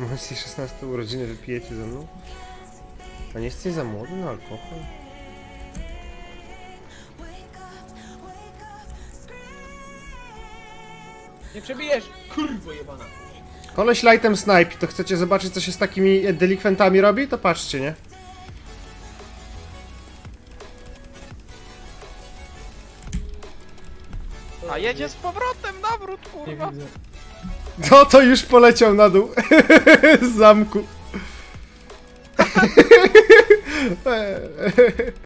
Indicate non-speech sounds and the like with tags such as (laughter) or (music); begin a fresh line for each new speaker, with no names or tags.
Macie 16 urodziny, wypijecie ze mną? A nie jesteś za młody na alkohol?
Nie przebijesz! Kurwo jebana!
Koleś lightem snipe, to chcecie zobaczyć co się z takimi e, delikwentami robi? To patrzcie, nie?
A jedzie z powrotem, nawrót, kurwa.
No to już poleciał na dół (laughs) z zamku. (laughs)